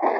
One,